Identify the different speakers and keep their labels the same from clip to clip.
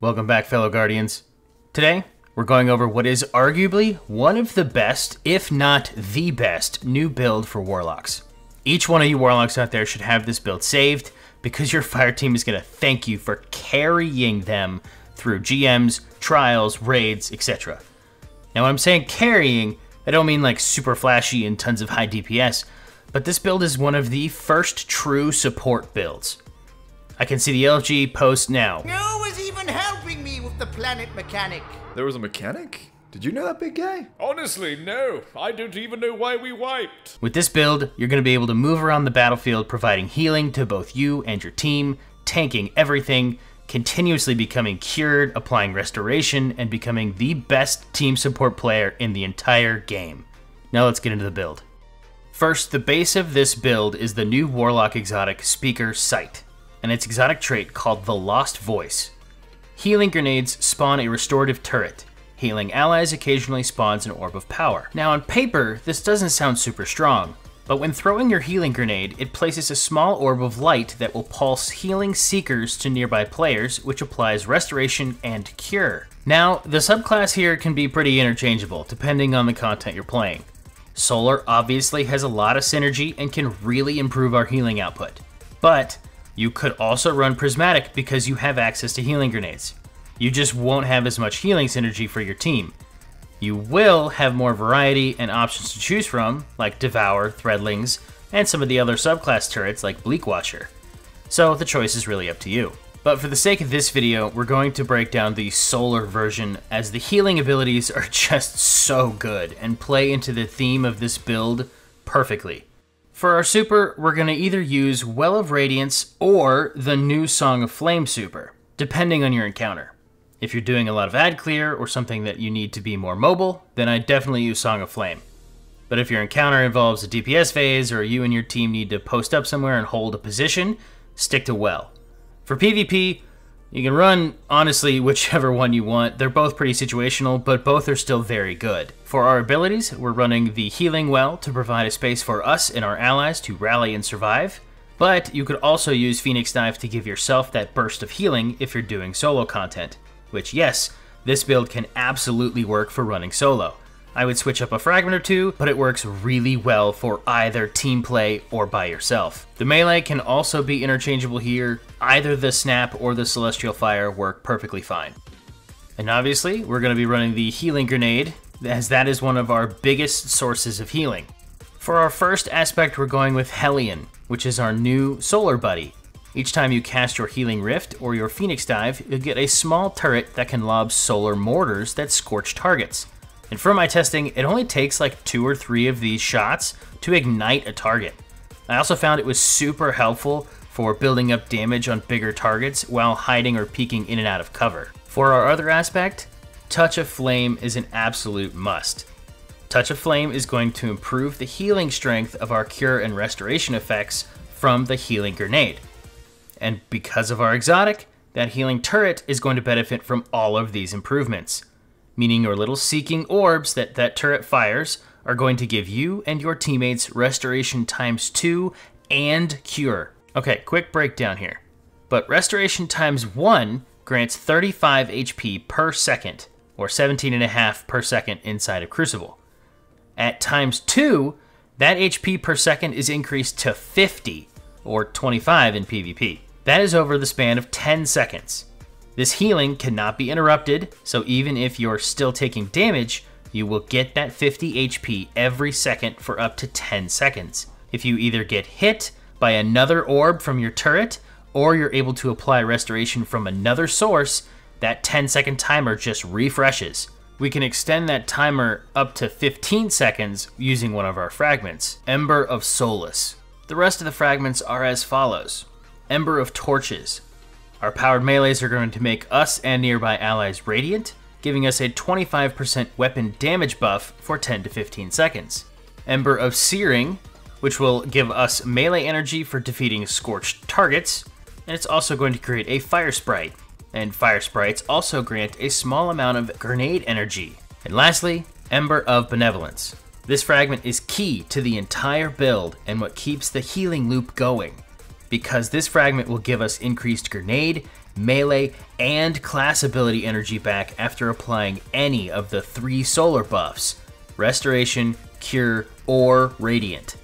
Speaker 1: Welcome back, fellow Guardians. Today, we're going over what is arguably one of the best, if not the best, new build for Warlocks. Each one of you Warlocks out there should have this build saved because your fire team is going to thank you for carrying them through GMs, trials, raids, etc. Now, when I'm saying carrying, I don't mean like super flashy and tons of high DPS, but this build is one of the first true support builds. I can see the LG post now.
Speaker 2: No one's even helping me with the planet mechanic.
Speaker 3: There was a mechanic? Did you know that big guy?
Speaker 4: Honestly, no. I don't even know why we wiped.
Speaker 1: With this build, you're going to be able to move around the battlefield providing healing to both you and your team, tanking everything, continuously becoming cured, applying restoration, and becoming the best team support player in the entire game. Now let's get into the build. First, the base of this build is the new Warlock exotic Speaker Sight and its exotic trait called the Lost Voice. Healing grenades spawn a restorative turret. Healing allies occasionally spawns an orb of power. Now on paper, this doesn't sound super strong, but when throwing your healing grenade, it places a small orb of light that will pulse healing seekers to nearby players, which applies restoration and cure. Now, the subclass here can be pretty interchangeable, depending on the content you're playing. Solar obviously has a lot of synergy and can really improve our healing output, but you could also run Prismatic because you have access to healing grenades. You just won't have as much healing synergy for your team. You will have more variety and options to choose from, like Devour, Threadlings, and some of the other subclass turrets like Bleakwatcher. So the choice is really up to you. But for the sake of this video, we're going to break down the Solar version as the healing abilities are just so good and play into the theme of this build perfectly. For our super, we're going to either use Well of Radiance or the new Song of Flame super, depending on your encounter. If you're doing a lot of ad clear or something that you need to be more mobile, then I definitely use Song of Flame. But if your encounter involves a DPS phase or you and your team need to post up somewhere and hold a position, stick to Well. For PvP, you can run, honestly, whichever one you want. They're both pretty situational, but both are still very good. For our abilities, we're running the Healing Well to provide a space for us and our allies to rally and survive. But you could also use Phoenix Dive to give yourself that burst of healing if you're doing solo content. Which, yes, this build can absolutely work for running solo. I would switch up a fragment or two, but it works really well for either team play or by yourself. The melee can also be interchangeable here. Either the snap or the celestial fire work perfectly fine. And obviously, we're going to be running the healing grenade, as that is one of our biggest sources of healing. For our first aspect, we're going with Hellion, which is our new solar buddy. Each time you cast your Healing Rift or your Phoenix Dive, you'll get a small turret that can lob solar mortars that scorch targets. And for my testing, it only takes like two or three of these shots to ignite a target. I also found it was super helpful for building up damage on bigger targets while hiding or peeking in and out of cover. For our other aspect, Touch of Flame is an absolute must. Touch of Flame is going to improve the healing strength of our cure and restoration effects from the healing grenade. And because of our exotic, that healing turret is going to benefit from all of these improvements meaning your little seeking orbs that that turret fires are going to give you and your teammates restoration times 2 and cure. Okay, quick breakdown here. But restoration times 1 grants 35 HP per second, or 17.5 per second inside of Crucible. At times 2, that HP per second is increased to 50, or 25 in PvP. That is over the span of 10 seconds. This healing cannot be interrupted, so even if you're still taking damage, you will get that 50 HP every second for up to 10 seconds. If you either get hit by another orb from your turret, or you're able to apply restoration from another source, that 10 second timer just refreshes. We can extend that timer up to 15 seconds using one of our fragments, Ember of Solace. The rest of the fragments are as follows. Ember of Torches, our powered melees are going to make us and nearby allies radiant, giving us a 25% weapon damage buff for 10 to 15 seconds. Ember of Searing, which will give us melee energy for defeating scorched targets, and it's also going to create a Fire Sprite. And Fire Sprites also grant a small amount of grenade energy. And lastly, Ember of Benevolence. This fragment is key to the entire build and what keeps the healing loop going because this fragment will give us increased grenade, melee, and class ability energy back after applying any of the three solar buffs Restoration, Cure, or Radiant.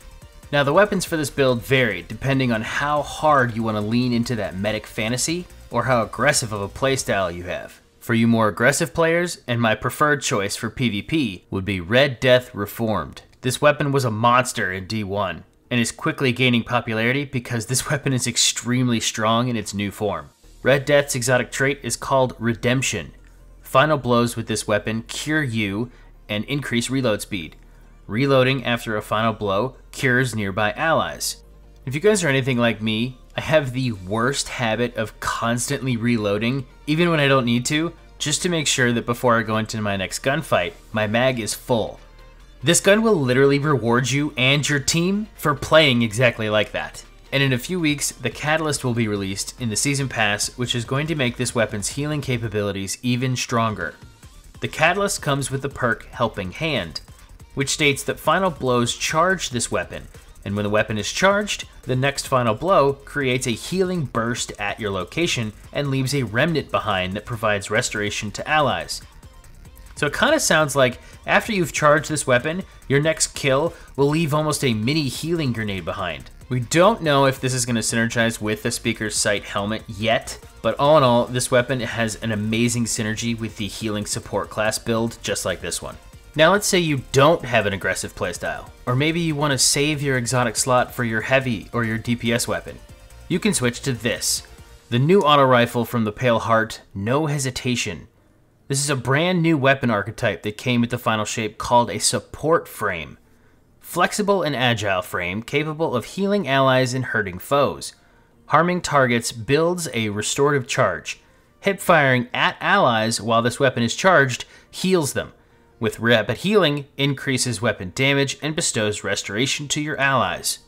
Speaker 1: Now, the weapons for this build vary depending on how hard you want to lean into that medic fantasy or how aggressive of a playstyle you have. For you more aggressive players, and my preferred choice for PvP would be Red Death Reformed. This weapon was a monster in D1 and is quickly gaining popularity because this weapon is extremely strong in its new form. Red Death's exotic trait is called Redemption. Final blows with this weapon cure you and increase reload speed. Reloading after a final blow cures nearby allies. If you guys are anything like me, I have the worst habit of constantly reloading, even when I don't need to, just to make sure that before I go into my next gunfight, my mag is full. This gun will literally reward you and your team for playing exactly like that. And in a few weeks, the Catalyst will be released in the Season Pass, which is going to make this weapon's healing capabilities even stronger. The Catalyst comes with the perk Helping Hand, which states that final blows charge this weapon, and when the weapon is charged, the next final blow creates a healing burst at your location and leaves a remnant behind that provides restoration to allies. So it kind of sounds like after you've charged this weapon, your next kill will leave almost a mini healing grenade behind. We don't know if this is going to synergize with the Speaker's Sight helmet yet, but all in all, this weapon has an amazing synergy with the healing support class build, just like this one. Now let's say you don't have an aggressive playstyle, or maybe you want to save your exotic slot for your heavy or your DPS weapon. You can switch to this, the new auto rifle from the Pale Heart, No Hesitation. This is a brand new weapon archetype that came with the final shape called a support frame flexible and agile frame capable of healing allies and hurting foes. Harming targets builds a restorative charge. Hip firing at allies while this weapon is charged heals them. With rapid healing, increases weapon damage and bestows restoration to your allies.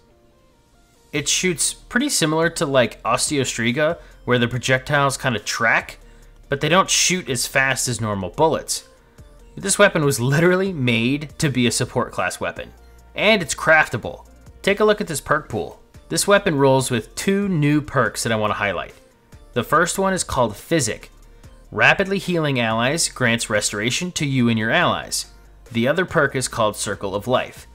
Speaker 1: It shoots pretty similar to like Osteo Striga, where the projectiles kind of track, but they don't shoot as fast as normal bullets. This weapon was literally made to be a support class weapon and it's craftable. Take a look at this perk pool. This weapon rolls with two new perks that I want to highlight. The first one is called Physic. Rapidly healing allies grants restoration to you and your allies. The other perk is called Circle of Life.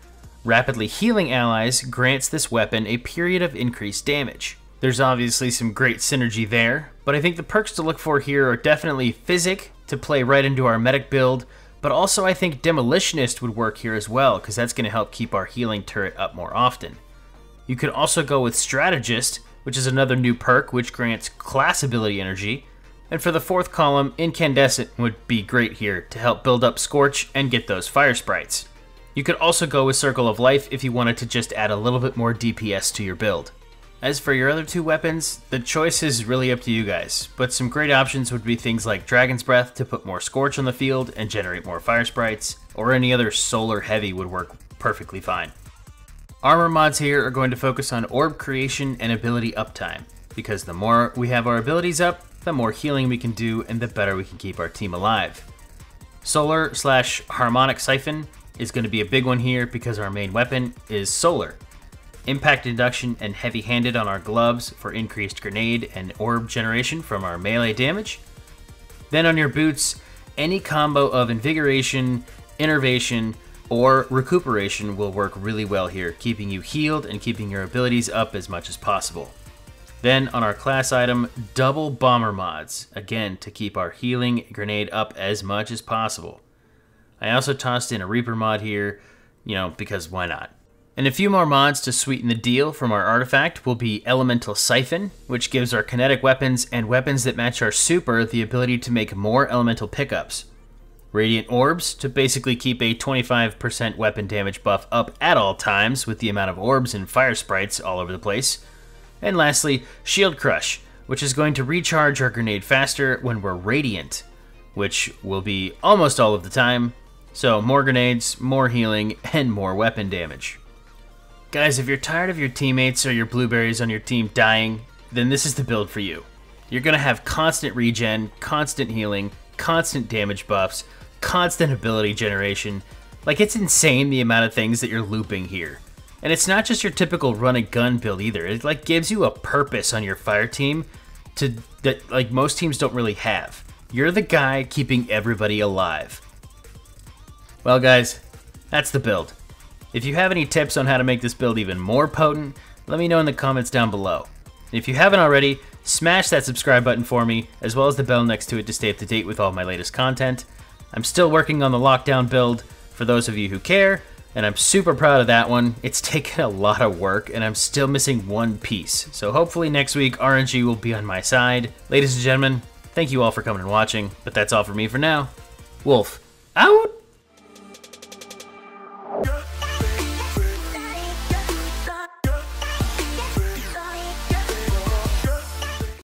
Speaker 1: Rapidly healing allies grants this weapon a period of increased damage. There's obviously some great synergy there, but I think the perks to look for here are definitely Physic to play right into our medic build, but also, I think Demolitionist would work here as well, because that's going to help keep our healing turret up more often. You could also go with Strategist, which is another new perk which grants class ability energy. And for the fourth column, Incandescent would be great here to help build up Scorch and get those fire sprites. You could also go with Circle of Life if you wanted to just add a little bit more DPS to your build. As for your other two weapons, the choice is really up to you guys, but some great options would be things like Dragon's Breath to put more Scorch on the field and generate more Fire Sprites, or any other Solar Heavy would work perfectly fine. Armor mods here are going to focus on orb creation and ability uptime, because the more we have our abilities up, the more healing we can do and the better we can keep our team alive. Solar slash Harmonic Siphon is going to be a big one here because our main weapon is Solar, Impact induction and heavy handed on our gloves for increased grenade and orb generation from our melee damage. Then on your boots, any combo of invigoration, innervation, or recuperation will work really well here, keeping you healed and keeping your abilities up as much as possible. Then on our class item, double bomber mods, again to keep our healing grenade up as much as possible. I also tossed in a Reaper mod here, you know, because why not? And a few more mods to sweeten the deal from our artifact will be Elemental Siphon, which gives our kinetic weapons and weapons that match our super the ability to make more elemental pickups. Radiant Orbs to basically keep a 25% weapon damage buff up at all times with the amount of orbs and fire sprites all over the place. And lastly, Shield Crush, which is going to recharge our grenade faster when we're radiant, which will be almost all of the time. So more grenades, more healing, and more weapon damage. Guys, if you're tired of your teammates or your blueberries on your team dying, then this is the build for you. You're going to have constant regen, constant healing, constant damage buffs, constant ability generation. Like, it's insane the amount of things that you're looping here. And it's not just your typical run and gun build either. It like gives you a purpose on your fire team to that like most teams don't really have. You're the guy keeping everybody alive. Well, guys, that's the build. If you have any tips on how to make this build even more potent, let me know in the comments down below. If you haven't already, smash that subscribe button for me, as well as the bell next to it to stay up to date with all my latest content. I'm still working on the lockdown build for those of you who care, and I'm super proud of that one. It's taken a lot of work, and I'm still missing one piece. So hopefully next week RNG will be on my side. Ladies and gentlemen, thank you all for coming and watching, but that's all for me for now. Wolf, out!